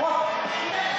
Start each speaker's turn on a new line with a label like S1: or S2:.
S1: One.